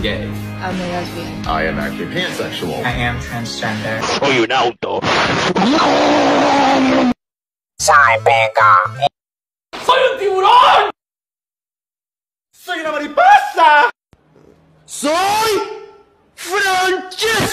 gay. I'm a lesbian. I am actually pansexual. I am transgender. ¡Soy un tiburón! ¡Soy una mariposa! ¡Soy Francesco!